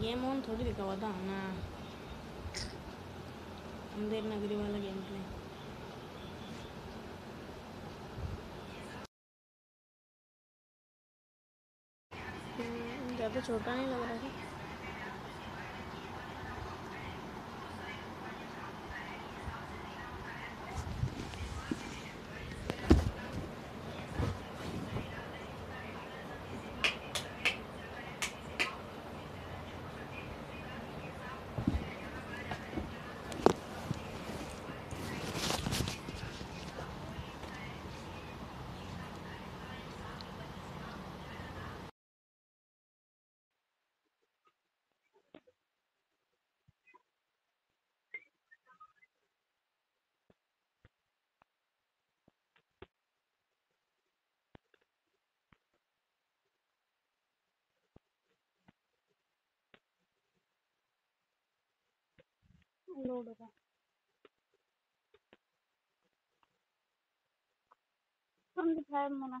ये ऑन थोड़ी दिखा हुआ था, ना। अंधेर नगरी वाला गेम प्ले ज़्यादा छोटा नहीं लग रहा था। लोड होगा हम दिखाए मना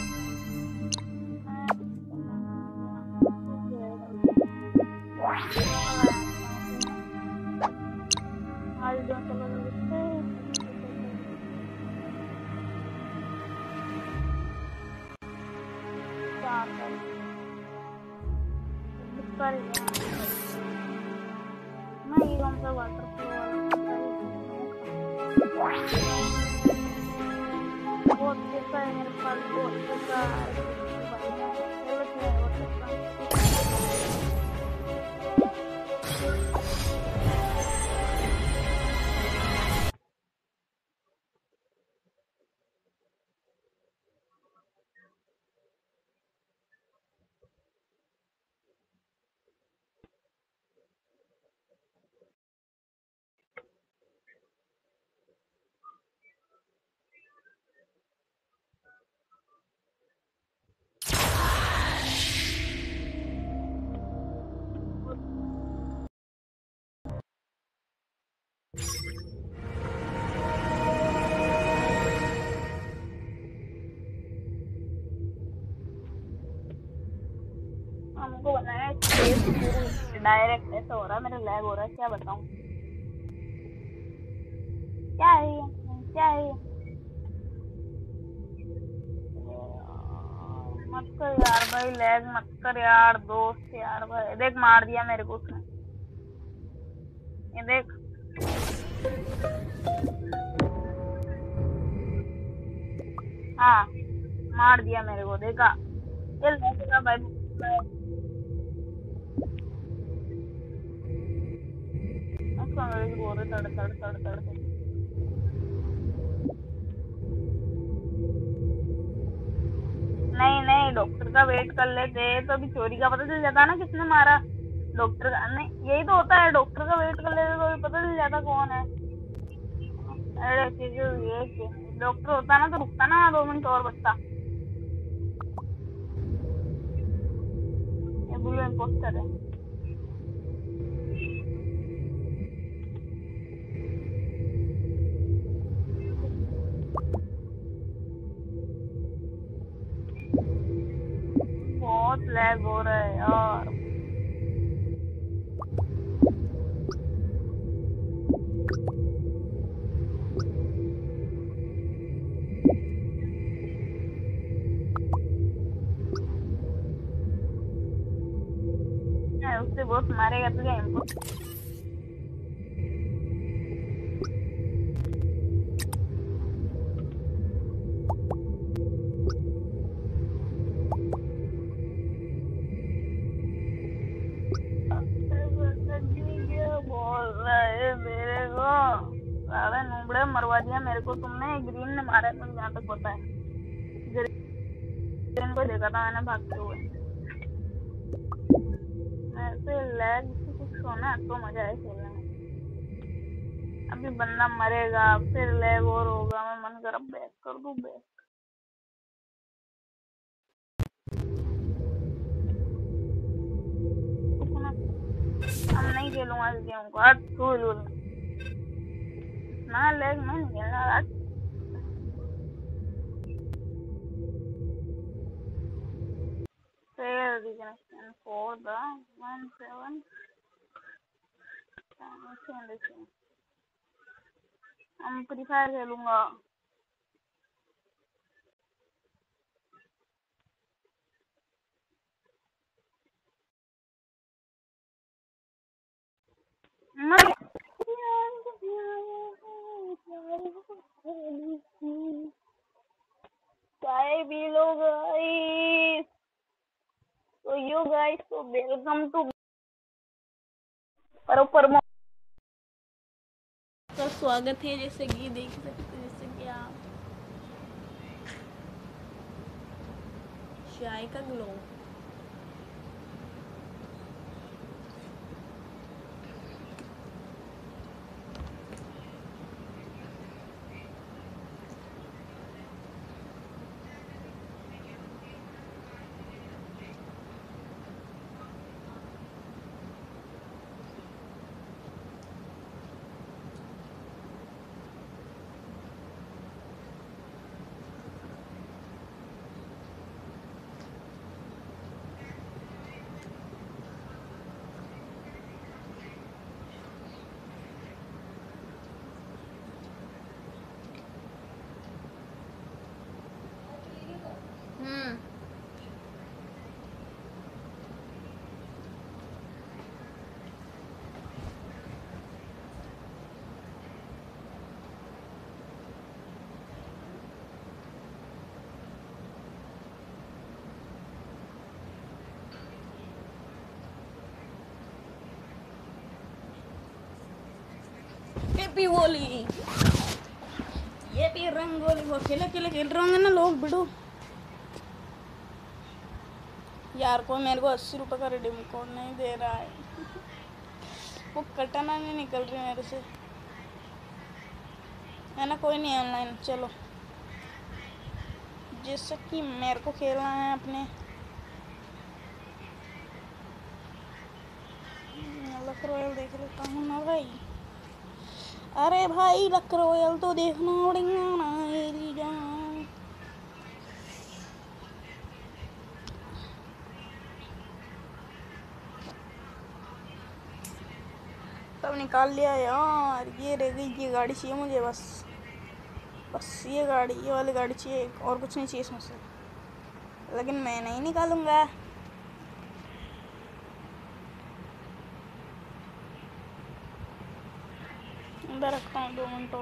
डायरेक्ट ऐसा हो रहा है, मेरा लैग हो रहा है, क्या बताऊँ? क्या है क्या है मत कर यार भाई लैग मत कर यार, दोस्त यार भाई। देख, मार दिया मेरे को उसने। ये देख। हाँ मार दिया मेरे को, देखा? ये लगेगा भाई नहीं नहीं डॉक्टर का वेट कर लेते तो अभी चोरी का पता चल जाता ना किसने मारा। डॉक्टर का, नहीं, यही तो होता है डॉक्टर का वेट कर लेते तो अभी पता चल जाता कौन है। अरे डॉक्टर होता ना तो रुकता ना, दो मिनट और बचता। ये ब्लू इम्पोस्टर है। लैग हो रहा है यार। उससे बहुत मारेगा तुझे इनपुट तक पता है। को देखा था मैंने भागते हुए। ऐसे लैग कुछ होना तो मज़ा है खेलने में। अभी बंदा मरेगा, फिर लैग और होगा, मैं मन कर बैक कर दू बैक हम नहीं खेलूँगा इस गेम को, आज खेलूँगा Malik menjelat fail the connection for the one seven हम फ्री फायर खेलूंगा Bye below guys. So you guys, so welcome to परमो का स्वागत है जैसे कि देख सकते हैं जैसे कि आप चाय का ग्लो हैप्पी होली ये भी रंगोली वो अकेले अकेले खेल रहे होंगे ना लोग, बिडो। यार, कोई मेरे को अस्सी रुपए का रिडीम कोड नहीं दे रहा है। वो कटना नहीं निकल रही मेरे से। है ना, कोई नहीं ऑनलाइन चलो। जैसे कि मेरे को खेलना है अपने। रॉयल देख लेता हूँ ना भाई। अरे भाई, लक रॉयल तो देखना पड़ेगा ना जान। सब निकाल लिया यार, ये रह गई, ये गाड़ी चाहिए मुझे, बस। बस, ये गाड़ी, ये वाली गाड़ी चाहिए, और कुछ नहीं चाहिए इसमें से। लेकिन मैं नहीं निकालूँगा। अंदर रखता हूँ दो मिनट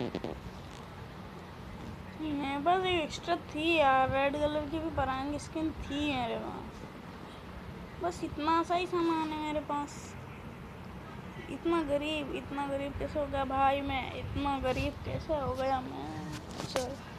मेरे पास एक एक्स्ट्रा थी यार रेड कलर की भी परांग स्किन थी मेरे पास। बस इतना सा ही सामान है मेरे पास। इतना गरीब इतना गरीब कैसे हो गया भाई मैं? इतना गरीब कैसे हो गया मैं? चल।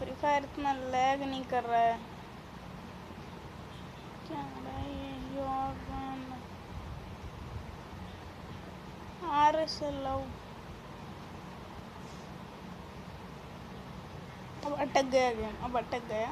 फ्री फायर इतना लैग नहीं कर रहा है। क्या भाई आर एस एल अब अटक गया गेम, अब अटक गया।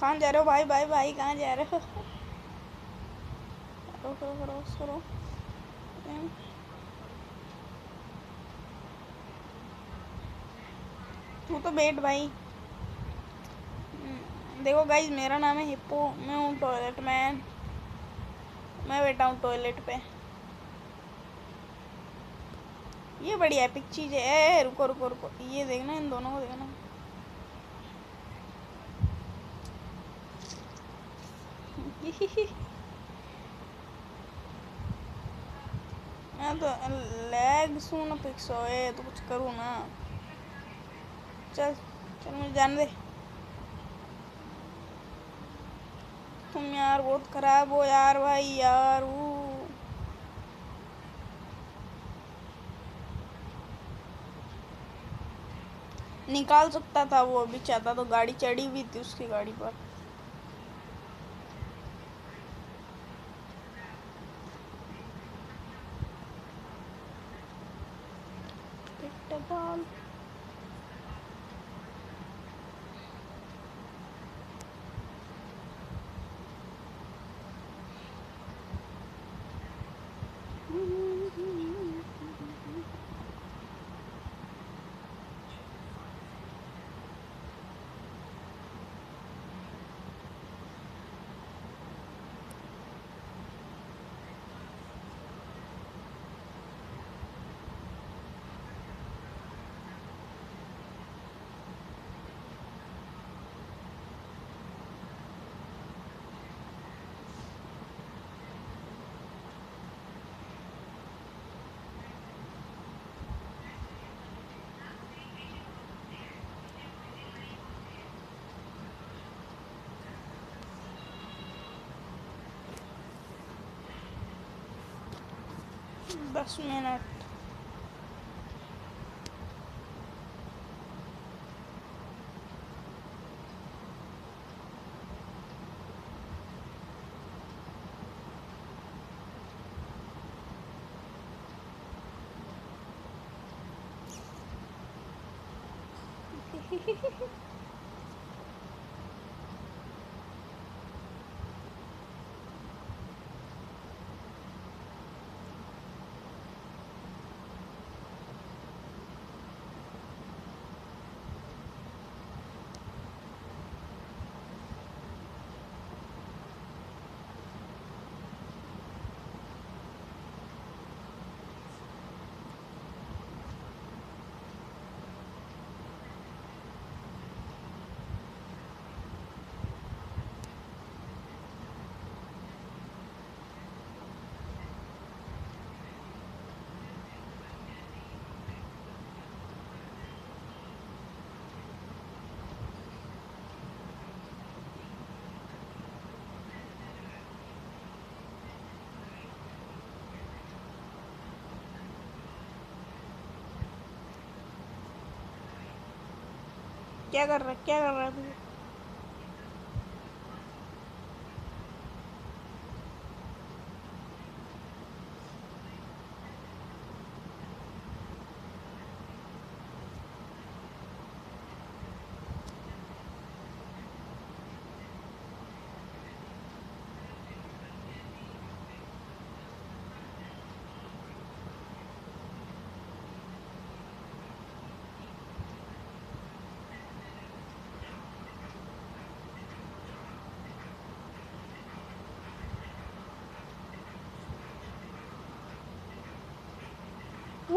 कहाँ जा रहे हो? भाई भाई भाई कहाँ जा रहे हो? करो तू तो बैठ भाई। हम्म, देखो गाइज़ मेरा नाम है हिप्पो। मैं हूँ टॉयलेट मैन मैं बैठा हूँ टॉयलेट पे। ये बड़ी एपिक चीज़ है। रुको रुको रुको। ये देखना इन दोनों को देखना। मैं तो लैग सुन पिक्स होए तो कुछ करूँ ना। चल चल मुझे जाने दे। तुम यार बहुत खराब हो यार भाई, यार वो निकाल सकता था वो, अभी चाहता तो गाड़ी चढ़ी हुई थी उसकी गाड़ी पर। Bas minut. Hehehehe कर रहा है क्या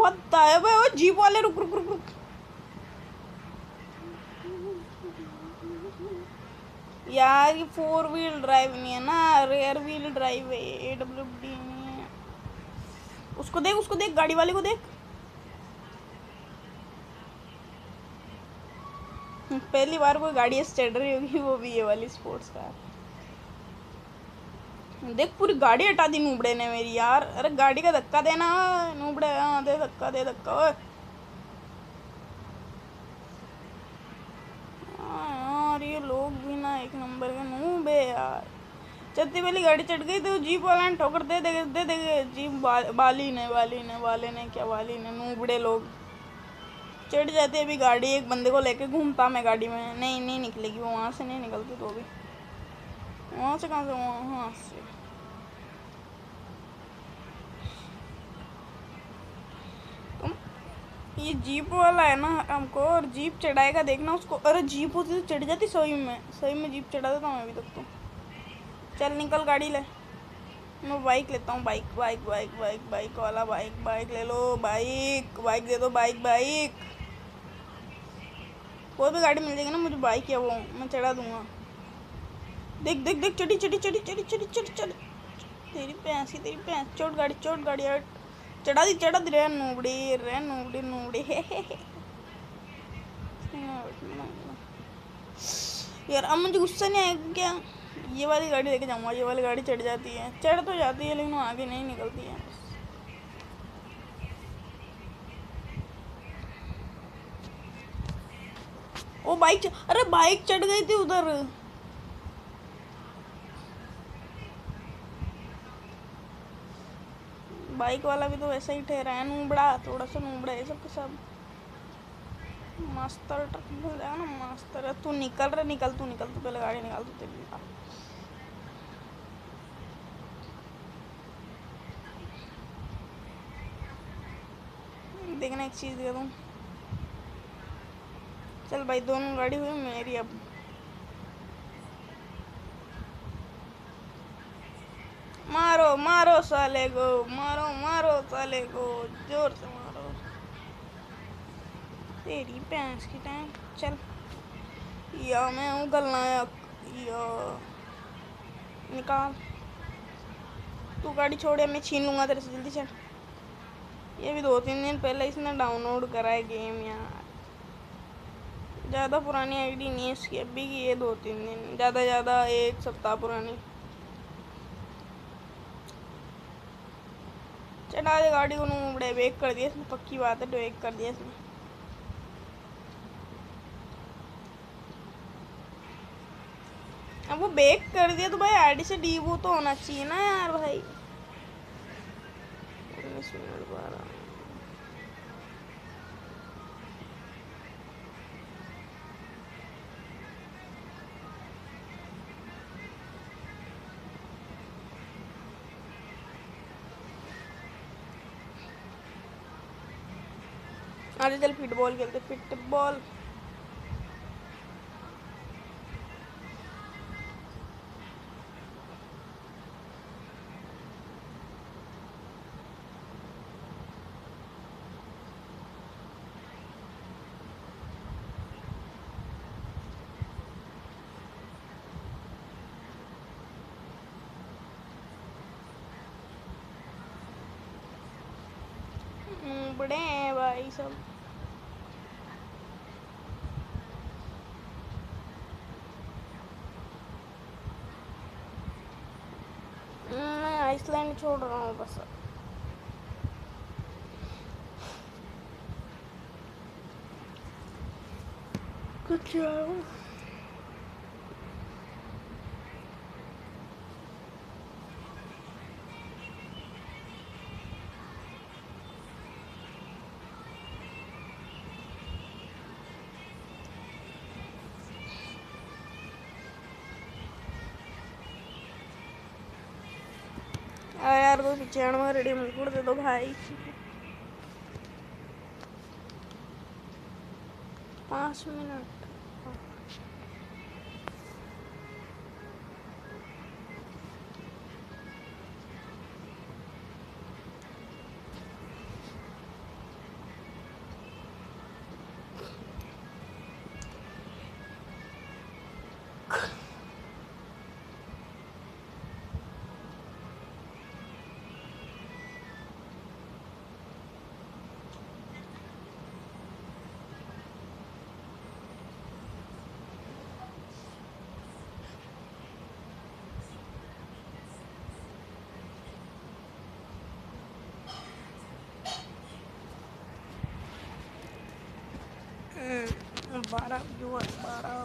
रहा है भाई वो जीप वाले रुक रुक रुक रुक। यार, ये फोर व्हील ड्राइव नहीं है ना रेयर व्हील ड्राइव है ए डब्ल्यू डी नहीं है। उसको देख उसको देख, गाड़ी वाले को देख। पहली बार कोई गाड़ी चढ़ रही होगी, वो भी ये वाली स्पोर्ट्स कार देख, पूरी गाड़ी हटा दी नूबड़े ने मेरी, यार। अरे, गाड़ी का धक्का देना, नूबड़े हाँ। धक्का दे धक्का ओए। हाँ यार ये लोग भी ना एक नंबर के नूबे यार। चलती वाली गाड़ी चढ़ गई तो जीप वाला ने ठोकर दे दे दे दे जीप बा, बाली ने बाली ने वाले ने क्या वाली ने नूबड़े लोग। चढ़ जाते अभी गाड़ी एक बंदे को लेके घूमता मैं गाड़ी में। नहीं नहीं निकलेगी वो वहाँ से नहीं निकलती तो भी। वहाँ से कहाँ से वहाँ से। ये जीप वाला है ना हमको, और जीप चढ़ाएगा, देखना उसको। अरे जीप होती तो चढ़ जाती सही में। सही में जीप चढ़ा देता हूँ अभी तक तो। चल निकल गाड़ी ले। मैं बाइक लेता हूँ। Bike bike bike bike bike वाला बाइक बाइक ले लो। बाइक बाइक दे दो बाइक बाइक कोई भी गाड़ी मिल जाएगी ना, मुझे बाइक या वो, मैं चढ़ा दूँगा। देख देख देख, चढ़ी चढ़ी चढ़ी चढ़ी चढ़ी चढ़ी चढ़ी। तेरी की, तेरी भैंस। चोट गाड़ी चोट गाड़ी, हट। चढ़ा दी चढ़ा दी रे नूबड़ी रे नूबड़ी नूबड़ी यार, अब मुझे गुस्सा नहीं आएगा क्या? ये वाली गाड़ी लेके जाऊँगा, ये वाली गाड़ी चढ़ जाती है। चढ़ तो जाती है, लेकिन आगे नहीं निकलती है। ओ, बाइक अरे बाइक चढ़ गई थी उधर। बाइक वाला भी तो वैसा ही ठहरा है, नूबड़ा, थोड़ा सा नूबड़ा है सबके सब। मास्टर ट्रक मिल जाएगा ना मास्टर तू निकल रहा निकल, तू निकल, तू पहले गाड़ी निकाल, तू तेरी देखना एक चीज़ दे दूँ। चल भाई, दोनों गाड़ी हुई मेरी अब। मारो मारो साले को, मारो मारो, साले को ज़ोर से मारो। तेरी भैंस की टाइम। चल। या मैं हूँ गलनायक। या। निकाल। तू गाड़ी छोड़े मैं छीन लूँगा तेरे से जल्दी, चल। ये भी दो तीन दिन पहले इसने डाउनलोड करा है गेम यार। ज़्यादा पुरानी आईडी नहीं है इसकी, अभी की ये दो तीन दिन। ज़्यादा ज़्यादा एक सप्ताह पुरानी। चढ़ा दे गाड़ी को नूबड़े वेक कर दिया इसने, पक्की बात है वेक कर दिया इसने। अब वो बेक कर दिया तो भाई आईडी से डीबू तो होना चाहिए ना यार भाई। उन्नीस अरे चल फुटबॉल खेलते फुटबॉल। हम्म, बड़े हैं भाई सब मैं आइसलैंड छोड़ रहा हूँ बस। कुछ पीछे रेडी मुकुट दे दो भाई पाँच मिनट हम्म, बारह व्यूअर बारह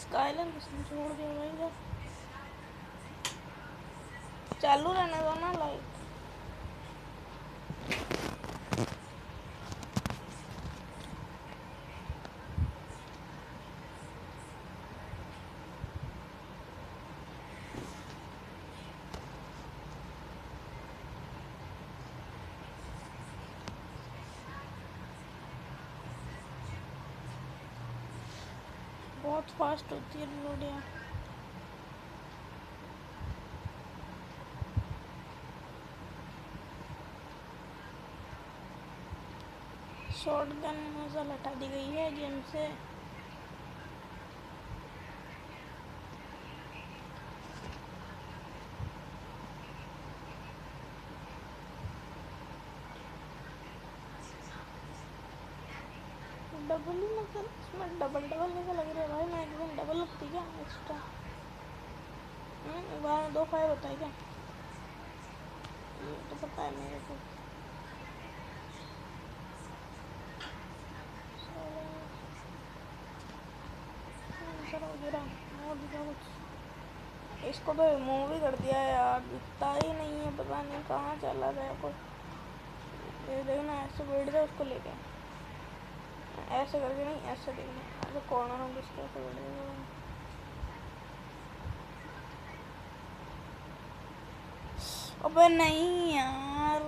स्काइलर छोड़ दिया चालू रहने दो ना लाइट बहुत फास्ट होती है लोडिया शॉर्ट गन मज़ा हटा दी गई है गेम से डबल ही मतलब इसमें डबल डबल ऐसा लग रहा है भाई। मैं एकदम डबल लगती क्या? एक्स्ट्रा बारह दो फाइव होता है क्या? ये तो पता है मेरे को। हो इसको तो रिमूव भी कर दिया है यार। दिखता ही नहीं है। पता नहीं कहाँ चला गया कोई देखना, ऐसे बैठ जाए उसको लेके ऐसे करके नहीं, ऐसे देखना ऐसे कॉर्नर हम घुस के ऐसे जाएगा अबे नहीं यार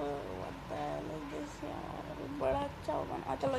यार, बड़ा अच्छा होगा ना। चलो